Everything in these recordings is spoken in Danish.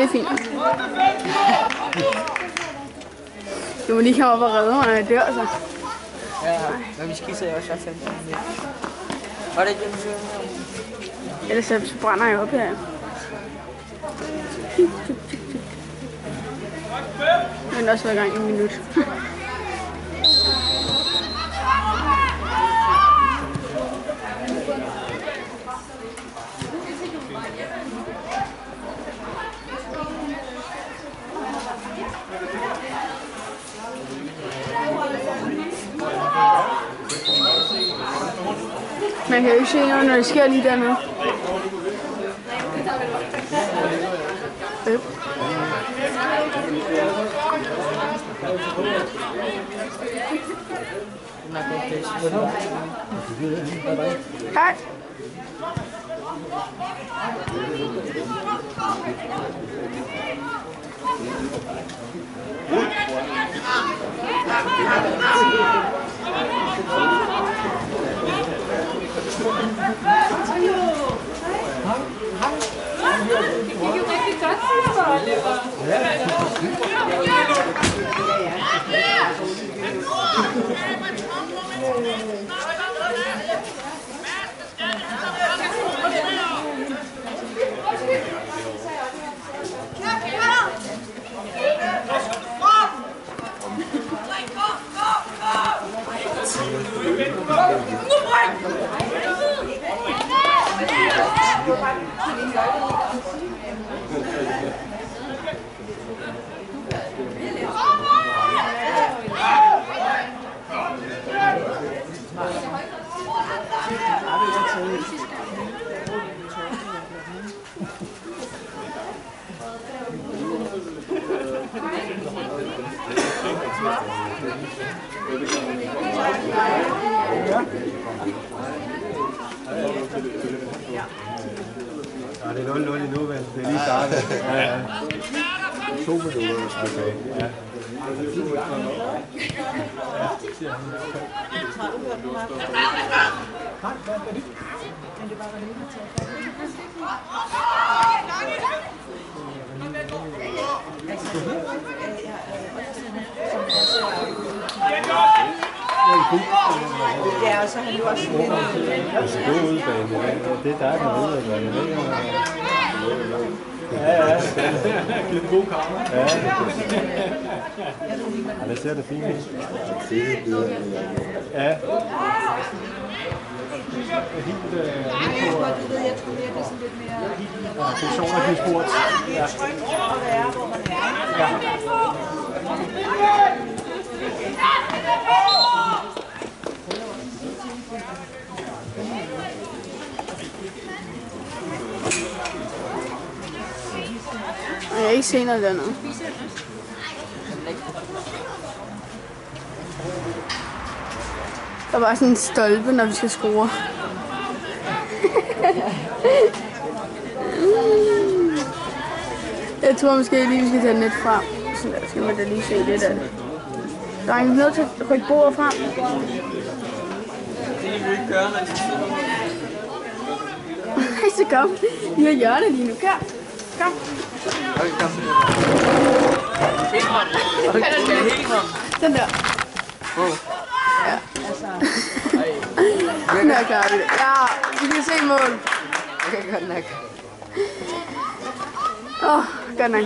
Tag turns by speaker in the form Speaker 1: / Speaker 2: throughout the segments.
Speaker 1: Det er fint. Du må lige komme op og redde mig, når jeg dør, så.
Speaker 2: Ja, men vi skisser jo også 15 minutter. Og det er ikke
Speaker 1: Ellers så brænder jeg op her. Men også hver gang i en minut. Man kan jo ikke se noget, når det sker lige dernede. Yep.
Speaker 2: Hej. Thank you. Pæs.
Speaker 1: Hej.
Speaker 3: Ja, det er 0-0 endnu, men det er lige startet. Ja, ja. To minutter. Okay, ja.
Speaker 2: Ja, og så har du også
Speaker 3: Det er god udbane. Det er dig, der er udbane. Ja, ja. Lidt god kamera. Ja. Ja, det ser det fint ud. Ja. Helt øh, helt på
Speaker 4: Du ved, jeg tror mere, det er sådan lidt mere
Speaker 3: det er sjovt at blive spurgt. Ja.
Speaker 4: trygt at være, hvor man er.
Speaker 1: Jeg kan ikke se noget dernede. Der var sådan en stolpe, når vi skal score. Jeg tror måske lige, vi skal tage net frem. Så der skal man da lige se lidt af det. Der er nødt til at rykke bordet frem.
Speaker 2: Det kan du ikke gøre, når de
Speaker 1: så kom. Vi har hjørnet lige nu. Kør. Kom.
Speaker 2: Okay, kom. Helt hånd. Helt hånd?
Speaker 1: Den der.
Speaker 2: Wow.
Speaker 1: Ja. Den der klarer vi det. Ja, vi kan se mål.
Speaker 2: Okay, godt nok.
Speaker 1: Åh, oh, godt nok.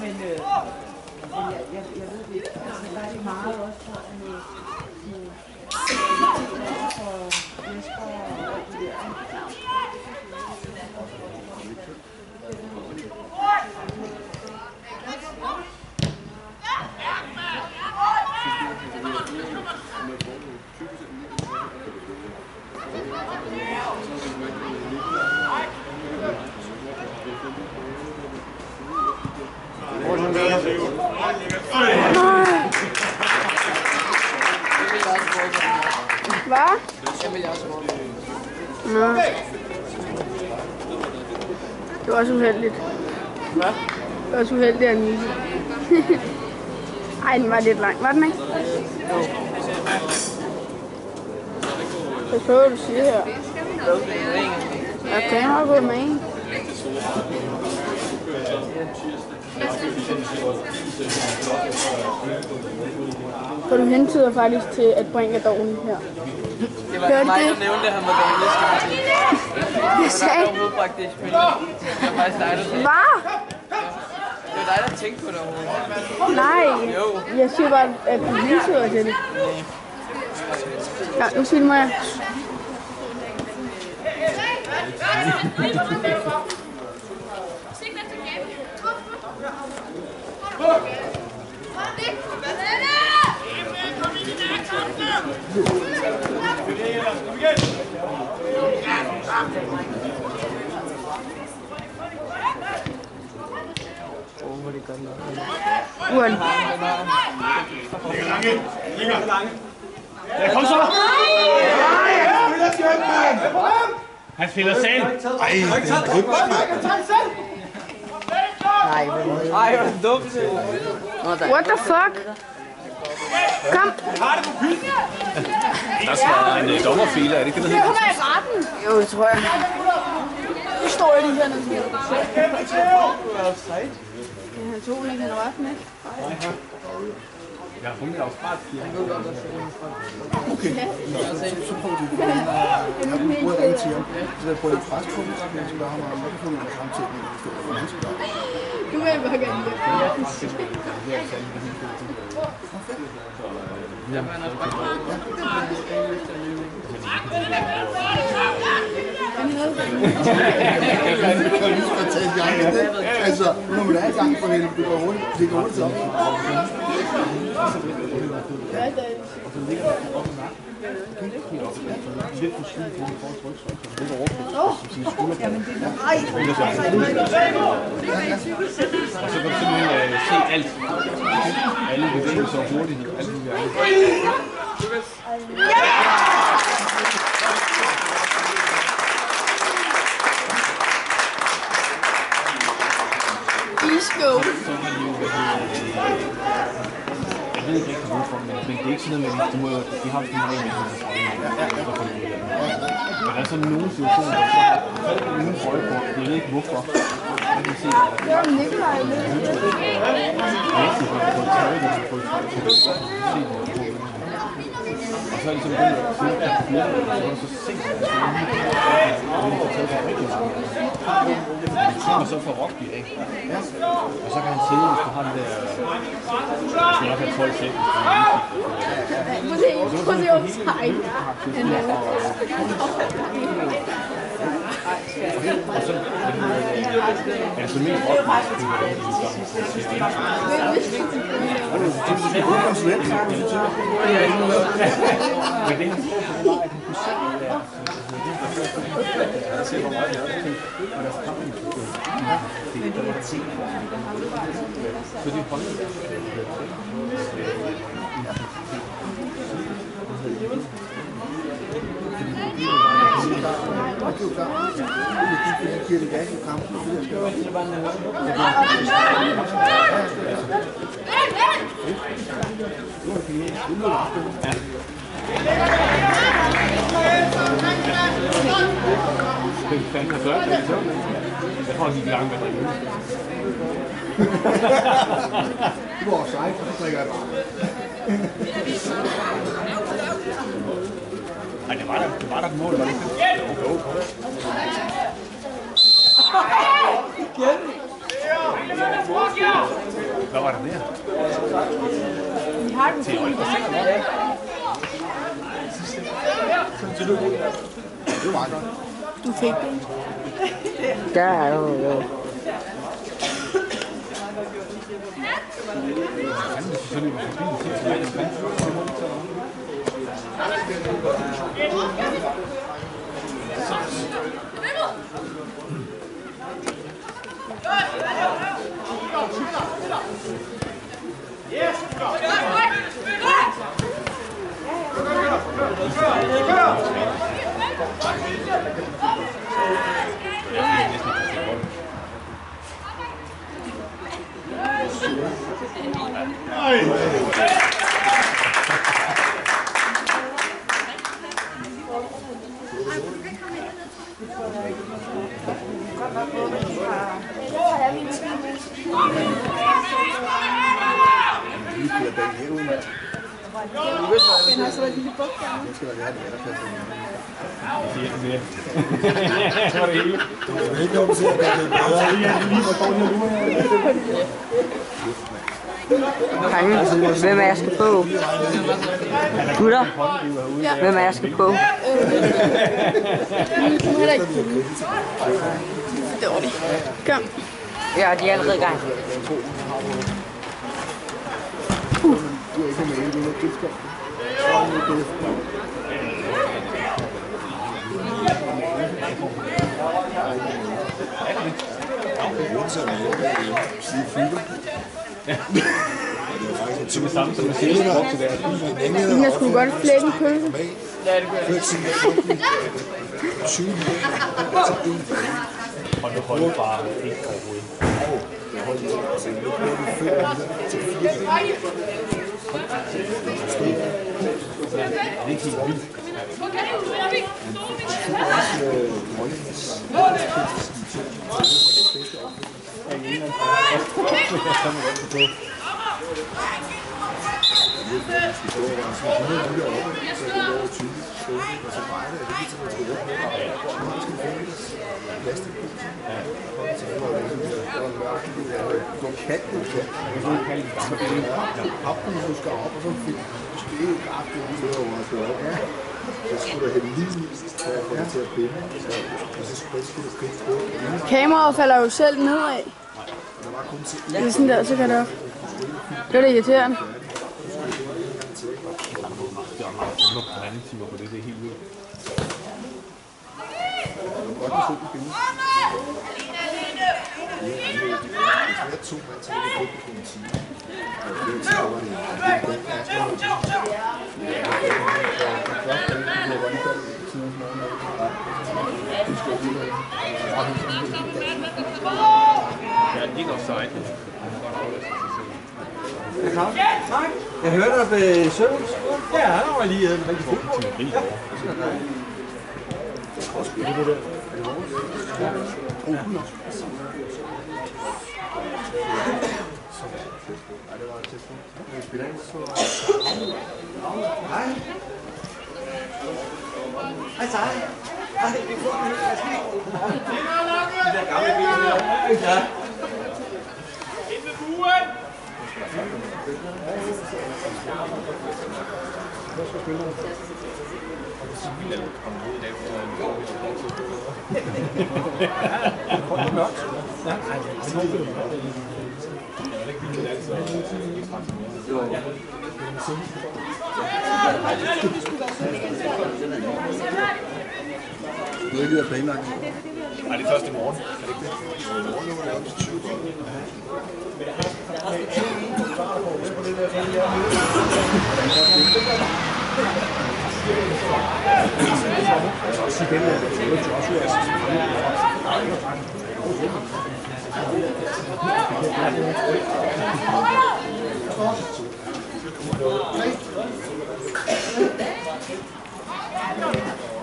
Speaker 4: Men øh, jeg, jeg, jeg ved det ikke. Altså, der er det meget også for, at med, med for Jesper og alt det der.
Speaker 2: Det vil jeg også bruge.
Speaker 1: Hvad?
Speaker 2: Det vil jeg også bruge.
Speaker 1: Nå. Det var også uheldigt.
Speaker 2: Hvad?
Speaker 1: Det var også uheldigt at misse. Ej, den var lidt lang. Var den ikke? På, hvad du siger her.
Speaker 2: Jo, er gang.
Speaker 1: Er kamera gået med en? For du hentyder faktisk til, at Brink er dårlig her.
Speaker 2: Det var
Speaker 1: Hørte
Speaker 2: mig, der nævnte, at han var dårlig.
Speaker 1: Jeg sagde,
Speaker 2: der sagde. Dig, der tænkte på det overhovedet.
Speaker 1: Nej,
Speaker 2: Jo.
Speaker 1: jeg siger bare, at du hentyder til det. Ja, nu filmer jeg. Uan.
Speaker 5: Ja, kom så! Han spiller selv.
Speaker 3: Ej, det er drømt.
Speaker 2: Ej, hvor er det dumt.
Speaker 1: What the fuck? Kom.
Speaker 5: Der skal være en øh, dommerfile, er det ikke det, der hedder?
Speaker 1: kommer i retten. Jo, det tror jeg. Nu står jeg lige hernede. Ja, han tog den ikke, han var retten, ikke?
Speaker 5: Jeg har fundet et australsk fire.
Speaker 3: Jeg prøver at ringe til ham. Så jeg prøver at presse på ham, så jeg spørger ham, om jeg kan få nogle samtaler.
Speaker 1: Du vil bare gerne Altså,
Speaker 3: jeg kan lige så godt tage det. Altså, når man er i gang for helvede, det går hurtigt. Det går hurtigt op.
Speaker 5: Og så kan du simpelthen se alt. Alle bevægelser og hurtighed. Altså, jeg ved ikke rigtig hvorfor, men, men det er ikke sådan noget med, de, må, de har sådan noget med, at de har det. Men der er sådan nogle situationer, hvor så så er det uden jeg ved ikke hvorfor. Jeg
Speaker 1: Det var Nikolaj
Speaker 5: på. Og så er det begyndt at se, at flere, så er det så sindssygt, at det er og så Rocky af. Og så kan han sidde, hvis du har den der... Du skal nok have 12 sæt, hvis du har
Speaker 1: Prøv at se, prøv at se
Speaker 5: han på, han der. Jeg hvor meget det er
Speaker 3: fordi, de giver det gas i kampen. Det er det, der skal
Speaker 5: Hvem fanden har gjort det? Jeg tror, de er i gang med det.
Speaker 3: Du var offside, så drikker jeg bare.
Speaker 5: Ej, det var der, det var der et mål, var det ikke? Jo, jo. Hvad var der der?
Speaker 1: Vi har den fint.
Speaker 3: Det var meget godt.
Speaker 1: Du fik den.
Speaker 2: Ja, jo, jo.
Speaker 5: Fanden, hvis vi så løber forbi, så er
Speaker 4: Nice.
Speaker 3: Jeg
Speaker 5: er lige
Speaker 2: for hvem er jeg skal på? Gutter, hvem er jeg skal på?
Speaker 1: Heller ikke Dårligt. Kom.
Speaker 2: Ja, de er allerede i gang.
Speaker 5: Det det.
Speaker 1: Men jeg skulle godt flække en pølse.
Speaker 5: Overhovedet. Det helt vildt.
Speaker 3: Og fik du skal ikke kraft, du lige over og skal op. Så skulle du hælde lige i, for at
Speaker 1: Kameraet falder jo selv nedad. Det er sådan der, så kan det op. Det er det irriterende.
Speaker 5: Det er meget timer på anden timer på det, det er helt vildt.
Speaker 3: Jeg to mand til at gå på en time. Og det er så var det. Det er
Speaker 5: Ja, det er offside.
Speaker 6: Jeg hørte dig ved Søvns.
Speaker 5: Ja, han var lige en rigtig god time.
Speaker 6: Hej, Sej. Ja.
Speaker 3: Du er ikke lige planlagt.
Speaker 5: Nej, det er først i morgen. Er det ikke det?
Speaker 1: Det er det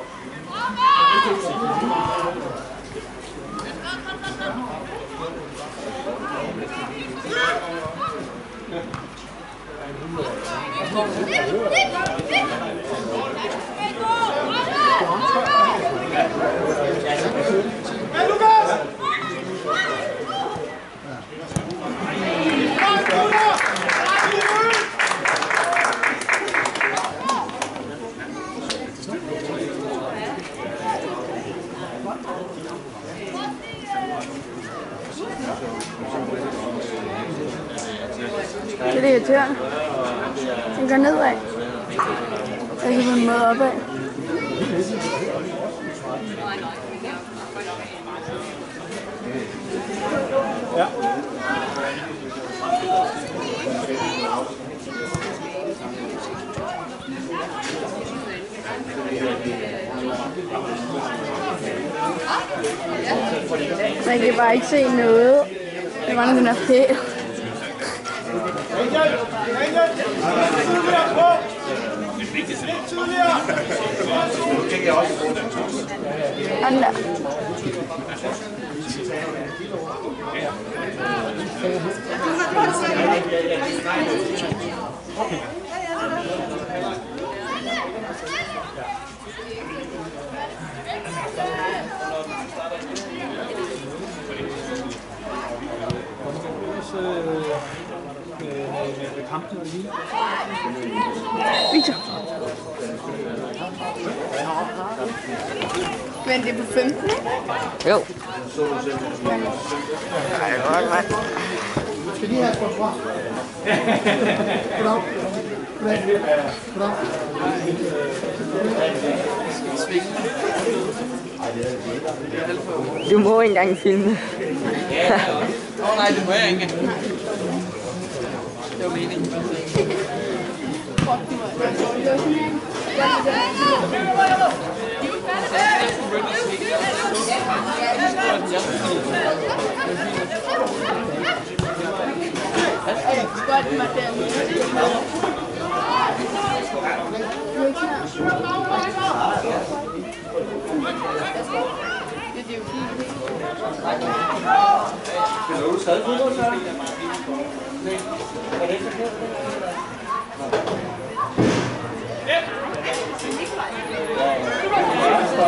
Speaker 1: Hey, Luca! Irriterende. Den går nedad. Jeg kan på en måde opad. Ja. Man kan bare ikke se noget. Det var den er pæl. Sådan der.
Speaker 6: Også
Speaker 1: Victor. Men det er på 15, ikke?
Speaker 7: Jo. Ej, godt, mand.
Speaker 8: Skal lige have et sponsorat? Goddag. Goddag. Goddag.
Speaker 7: Du må ikke engang filme.
Speaker 2: Åh oh, nej, det må jeg ikke. Det var meningen.
Speaker 1: Godt, Martin. Det er jo fint.
Speaker 2: Spiller du stadig fodbold, så?
Speaker 6: Vi kender ikke hinanden, så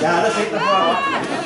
Speaker 6: jeg har aldrig set dig før.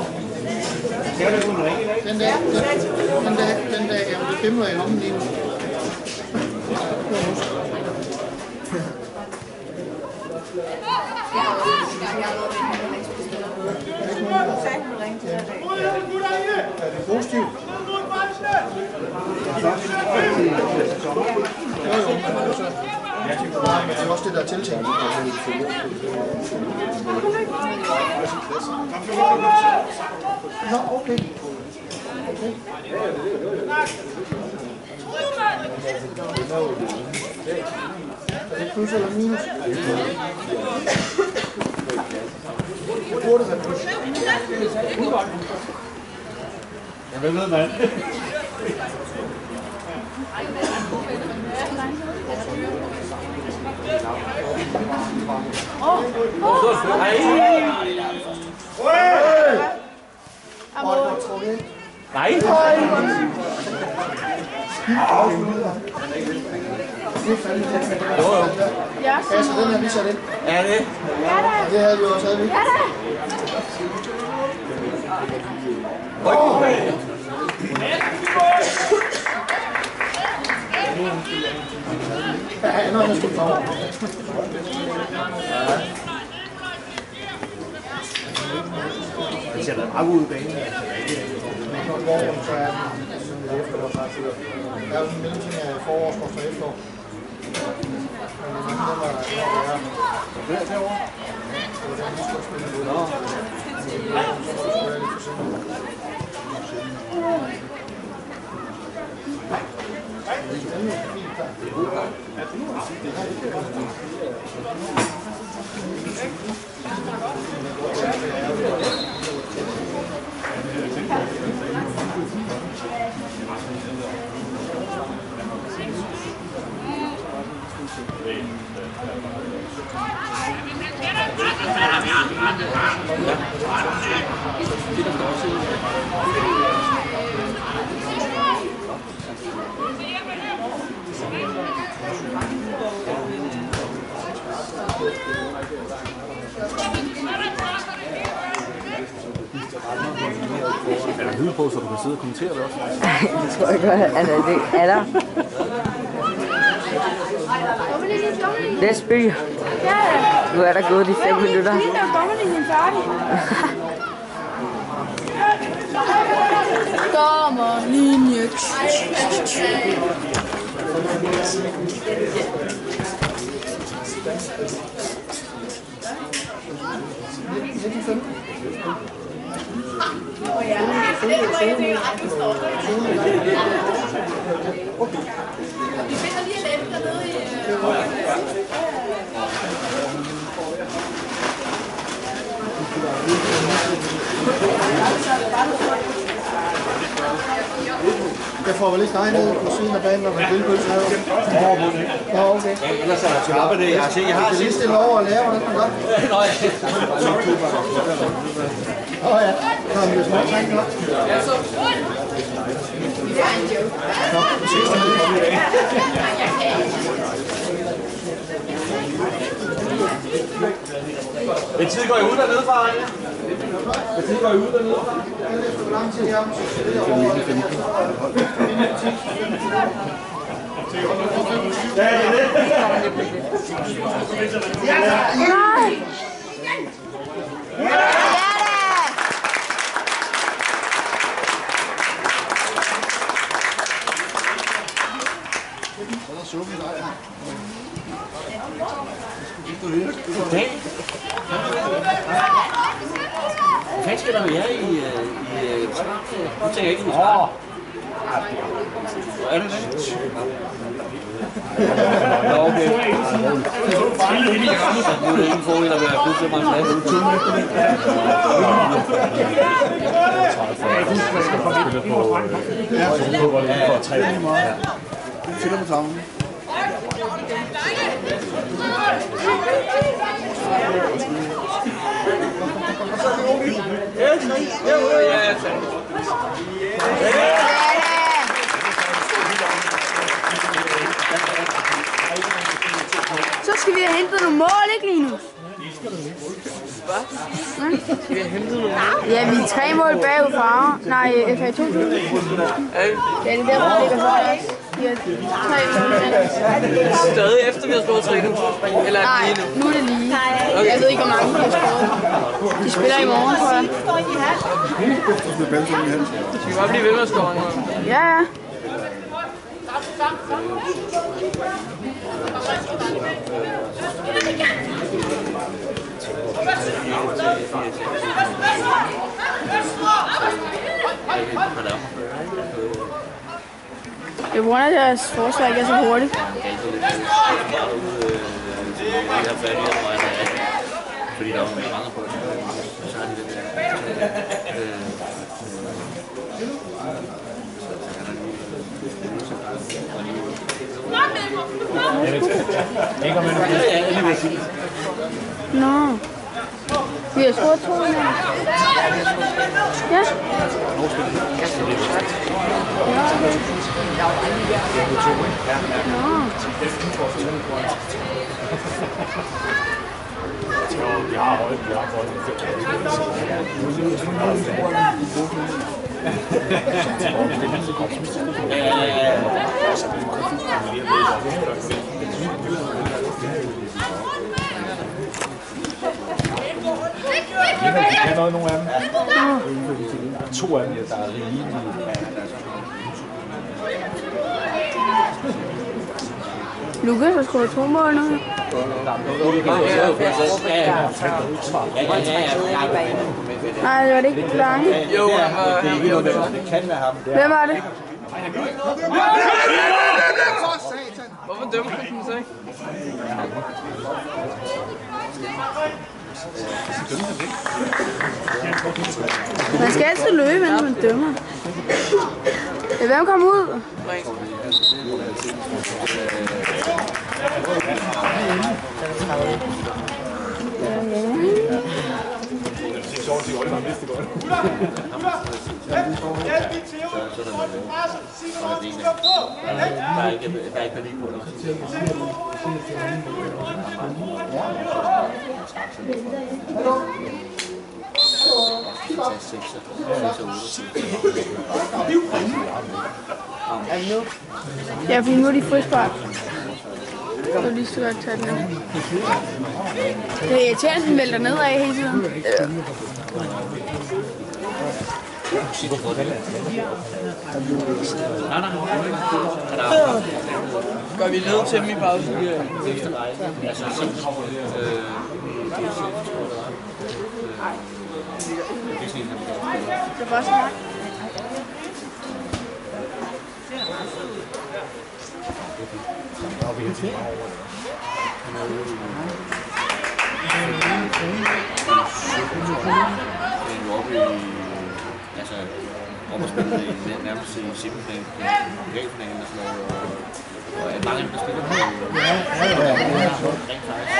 Speaker 6: dag?
Speaker 8: Den der, den, den der, den der, jamen det bimler i lommen lige nu. Er det positivt? Jo, jo, men det det er også det, der er tiltænkt. Nå, okay. okay. Er det plus eller minus? Det burde være plus.
Speaker 6: Jeg ved, mand.
Speaker 8: Og.
Speaker 6: Nej.
Speaker 8: Det.
Speaker 6: Jo, jo.
Speaker 1: Ja,
Speaker 8: så den her, vi.
Speaker 6: Er det?
Speaker 8: Det havde vi også, havde vi ikke? Ja, han har måske farve.
Speaker 6: Det ser da meget ud i banen.
Speaker 8: Hvor så er den sådan lidt efterår faktisk. Der er jo en mellemting af forår og efterår. Men den anden, den var, den var værre.
Speaker 6: Der, derovre.
Speaker 8: Det var den. Nå. Det er
Speaker 5: er der lyd på, så du kan sidde og kommentere det også?
Speaker 2: det tror jeg godt. Er der? Det er der. Næstby.
Speaker 1: Ja.
Speaker 2: Nu er der gået de fem minutter.
Speaker 1: Lige når dommerlinjen færdig. Dommerlinje. Vi finder lige at lette dernede i...
Speaker 3: Øh, jeg får vel ikke dig ned på siden af banen, når man vil pølse her. Nå, okay.
Speaker 6: Ellers er der klappe det. Jeg har set, jeg har set.
Speaker 3: stille over og lære, hvordan man gør.
Speaker 6: Nå ja.
Speaker 3: Åh ja, så har vi jo små ting op.
Speaker 6: Hvad tid går I ud dernede fra, Anja? Hvad tid går I ud dernede fra?
Speaker 3: Hvor lang tid er det?
Speaker 1: Nej.
Speaker 3: Så er der suppe i dig.
Speaker 6: Hvad fanden skal der være i, øh, i øh, trap? Nu tænker jeg ikke i trap. Er det det? Nå, okay. Nu er det ikke en fordel at være pludselig meget glad.
Speaker 3: Tæller på tavlen.
Speaker 6: Ja, tak.
Speaker 1: Så skal vi have hentet nogle mål, ikke Linus?
Speaker 2: Skal vi have hentet nogle
Speaker 1: Ja, vi er tre mål bagud Aarhus. Nej, FA 2000. Ja, det er der, hvor ligger mål.
Speaker 2: Stadig efter vi har slået 3 nu? Eller
Speaker 1: Nej,
Speaker 2: lige nu?
Speaker 1: nu er det lige. Jeg ved ikke, hvor mange de har skåret. De spiller i morgen, tror jeg.
Speaker 3: Halsen.
Speaker 2: Vi kan godt blive ved med at score nu.
Speaker 1: Ja, ja. Det er på grund af deres forsvar ikke er så hurtigt.
Speaker 6: Fordi der var mange på. Så har de den der.
Speaker 5: Ikke om man
Speaker 6: det.
Speaker 1: Nå. Vi har scoret to mål. Ja.
Speaker 5: Vi har højt, vi har højt.
Speaker 6: Ja, ja, ja.
Speaker 5: Jeg kender nogle af dem. Der er to af dem, der er rimelig.
Speaker 1: Lukas har scoret to mål nu. Nej, det var det ikke lange.
Speaker 2: Jo.
Speaker 6: Det er ikke noget, det kan være ham.
Speaker 1: Hvem var det?
Speaker 2: Hvorfor dømmer han den så ikke?
Speaker 1: Man skal altid løbe, inden man dømmer. Ja, Hvem kom ud?
Speaker 5: Det er sjovt at sige, Oliver han vidste det godt.
Speaker 6: Der er ikke, der er ikke panik på.
Speaker 1: Ja, fordi nu er de frispark. Så er lige så godt tage den. Det er irriterende, den vælter nedad hele tiden.
Speaker 2: Går vi ned til dem i pausen?
Speaker 6: Altså, så, øh,
Speaker 1: Det var så meget.
Speaker 6: Er jo oppe i, altså, at spille i, nærmest i semifinalen, pokalfinalen og sådan noget, og, og er mange af dem, der spiller på, rent faktisk.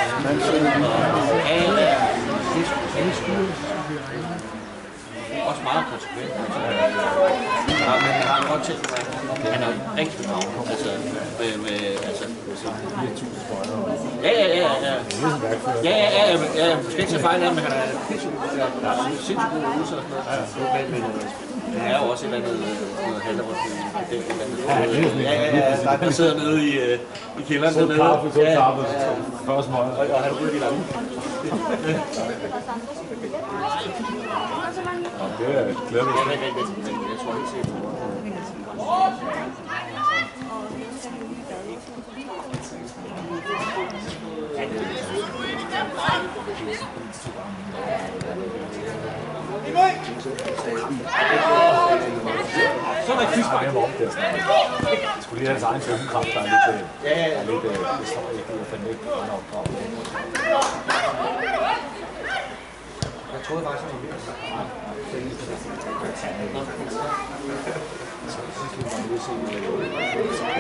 Speaker 6: Og alle er også meget konsekvent. Altså, ja, men jeg har godt mig, han er rigtig brav. Altså, med, med, altså, ja, ja, ja, ja. Ja, ja, ja, ja, men- ja, du skal ikke tage fejl af, men han er sindssygt god ude og sådan noget. Men, men han er jo også et eller andet, øh, noget det andet. Ja, ja, ja, der, der sidder nede i, øh, i kælderen
Speaker 5: Så
Speaker 6: dernede.
Speaker 5: kaffe, så
Speaker 6: Ja,
Speaker 5: kaffe,
Speaker 6: han ryger de lange.
Speaker 5: Det er glædeligt.
Speaker 6: Ja, men, men, men, men jeg tror helt sikkert,
Speaker 5: Så er der kvistbar hjemme om det. Jeg skulle lige have hans egen svømmekraft, der er lidt, øh,
Speaker 6: ja,
Speaker 5: er lidt, øh, det står ikke, jeg fandt ikke, han er opdraget.
Speaker 6: Jeg troede faktisk, det var mere.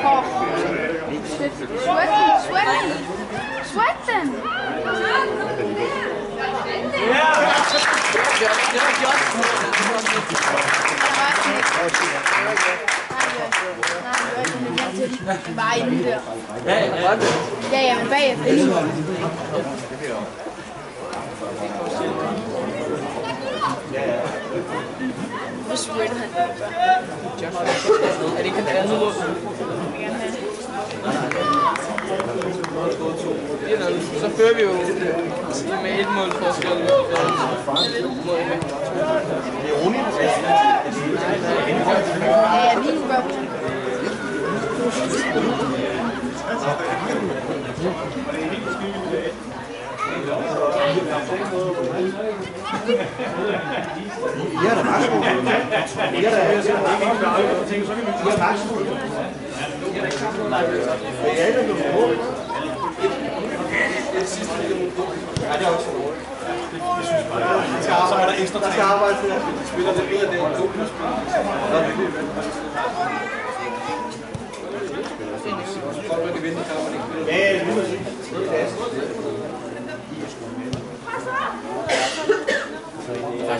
Speaker 1: Hår. Shit. Sweaten, sweaten. Sweaten. Det var inde der.
Speaker 6: Ja, ja, ja.
Speaker 1: Hvor sweater han?
Speaker 2: Er det ikke en anden? Det er noget. Så fører vi jo med et mål forskel.
Speaker 1: Ja, ja, lige bør.
Speaker 6: Ja, der var sgu. Ja, der er jo sådan. Ja, der er sgu. Ja, det er jo mål. Ja, det er også dårligt. Så er der ekstra Der skal arbejde for det. Spiller det bedre, det er en god Ja, ja. Det er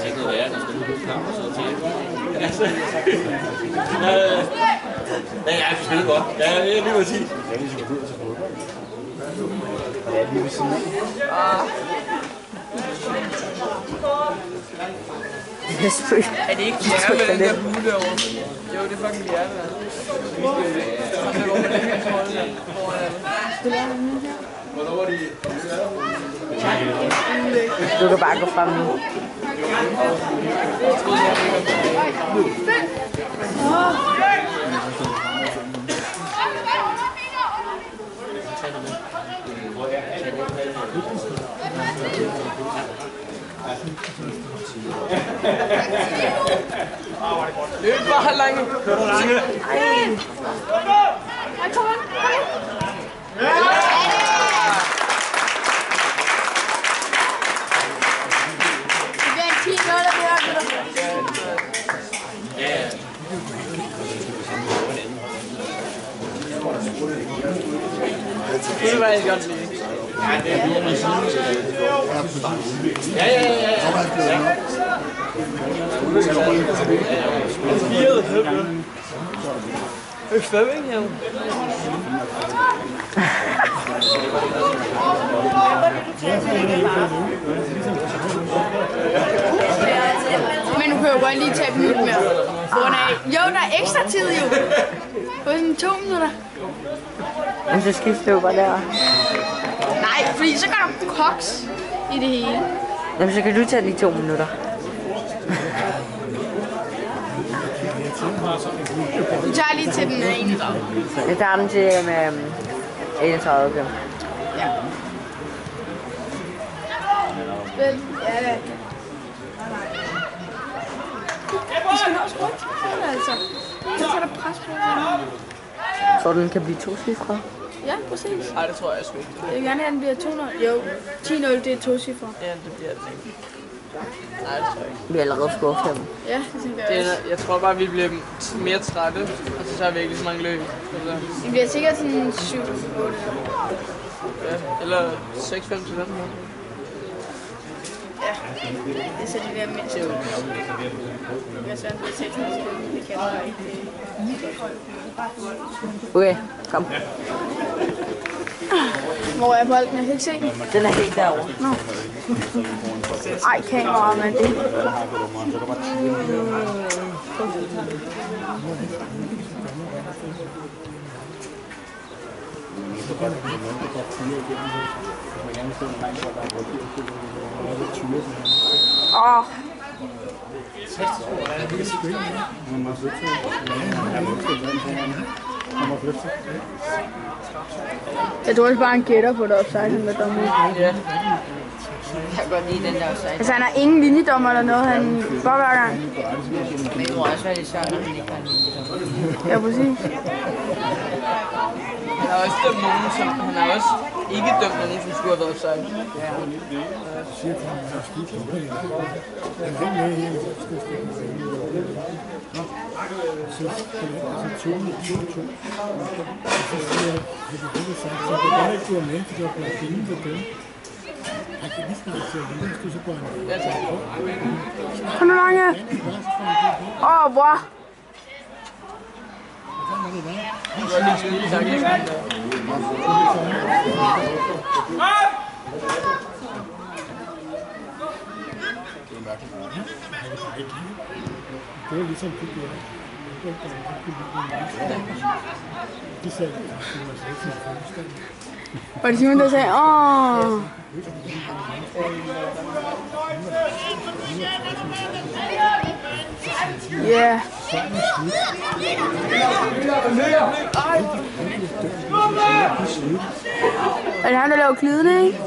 Speaker 6: faktisk ikke noget værre, når skal spille kamp og så til. Altså, øh, ja, jeg vi spiller godt. Ja, det er lige præcis.
Speaker 5: Ja, vi skal ud til fodbold. Og det lige ved siden af.
Speaker 2: Er det ikke Bjerre med den der hue derovre? Jo, det er fucking Bjerre, der. Det er hvor man ikke kan holde den foran alle.
Speaker 7: Du kan bare gå frem nu.
Speaker 2: Løb bare lange.
Speaker 1: Ej, kom on, kom on. Bliver en 10 0 det.
Speaker 2: Det.
Speaker 6: Ja, ja, ja. ja.
Speaker 2: Det er Birmingham.
Speaker 1: Men jo godt lige tage dem med. På grund af, jo, der er ekstra tid jo. På sådan to minutter.
Speaker 7: Men så skifter du bare der.
Speaker 1: Nej, fordi så går der koks i det hele.
Speaker 7: Jamen, så kan du tage de to minutter.
Speaker 1: Du tager lige til den ene.
Speaker 7: Jeg tager den til um, 31.
Speaker 1: Ja. Vel, ja da. Vi skal nå til altså. Så er der pres på.
Speaker 7: Så den kan blive to cifre.
Speaker 1: Ja, præcis.
Speaker 2: Nej, det tror jeg sgu ikke.
Speaker 1: Jeg vil gerne have, at den bliver 200. Jo, 10-0, det er to cifre.
Speaker 2: Ja, det bliver det ikke. Nej, det tror jeg ikke.
Speaker 7: Vi er allerede skuffet.
Speaker 1: Ja, det tænker
Speaker 2: Det
Speaker 1: jeg også.
Speaker 2: er, jeg tror bare, vi bliver mere trætte, og så tager vi ikke lige så mange løb. Eller,
Speaker 1: Det bliver sikkert sådan 7 8
Speaker 2: ja, eller 6-5 til den her.
Speaker 1: Ja, det er så det der mindste. Synes, det er 6 det kan jeg ikke.
Speaker 7: Okay, kom.
Speaker 1: Hvor er bolden? Jeg kan ikke se den.
Speaker 7: Den er helt derovre.
Speaker 1: Ej, kamera, men det. Åh, jeg tror også bare, han gætter på det offside, han var dommer.
Speaker 2: Ja,
Speaker 7: Jeg kan godt lide den der offside.
Speaker 1: Altså, han har ingen linjedommer eller noget, han bare hver gang.
Speaker 7: Men det må også være lidt svært, når man ikke har en linje.
Speaker 1: Ja, præcis
Speaker 2: han har også dømt nogen, som han har også ikke dømt nogen, som skulle have været offside. Ja, tak.
Speaker 1: Kom nu, Lange. Åh, oh, wow.
Speaker 2: Du har lige spillet takling. Ja.
Speaker 9: Det det det
Speaker 1: Ja. Er det ham, der laver klidene, ikke?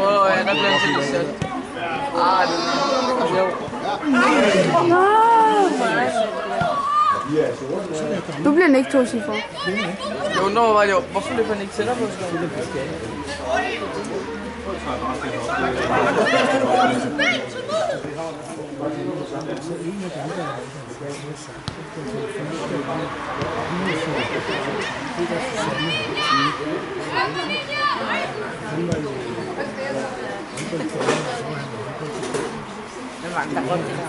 Speaker 2: Åh, oh, ja, der bliver til selv. Ah, det jo.
Speaker 1: Nu bliver den ikke to cifre.
Speaker 2: Jeg undrer mig bare, hvorfor løber han ikke tættere på skolen?
Speaker 7: Den mangler godt det der.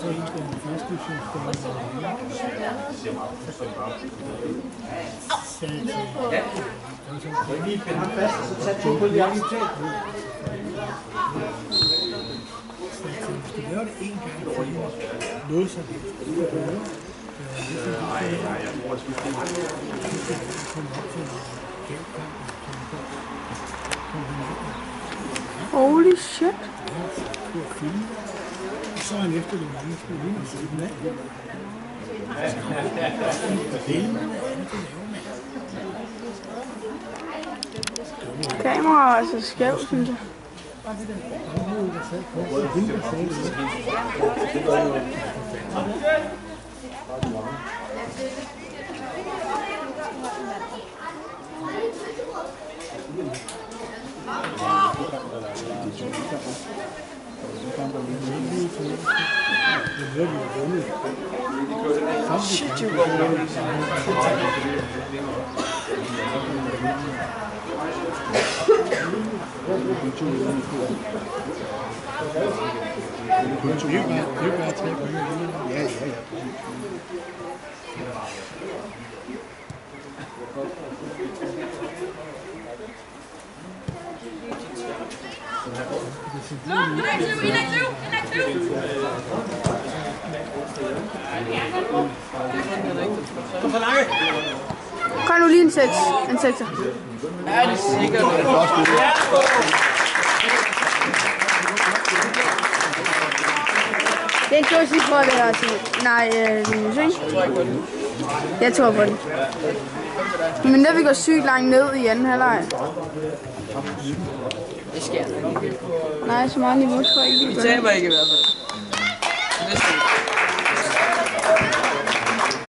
Speaker 9: Så en af den første division, hvis du laver det en gang til, noget som helst, det er bedre.
Speaker 1: Holy shit.
Speaker 9: Så er han efter det mange skulle lige at sige den af.
Speaker 1: Er altså skævt, synes jeg.
Speaker 9: 실질적으로. ja ja ja
Speaker 1: Kom nu lige en seks. En sekser.
Speaker 2: Ja, det er sikkert.
Speaker 1: Det er en to cifre, det her til. Nej, øh, ikke? Jeg tror på den. Men der vi går sygt langt ned i anden halvleg.
Speaker 2: Det sker.
Speaker 1: Nej, så meget niveau tror jeg ikke, vi
Speaker 2: taber ikke i hvert fald. Næste.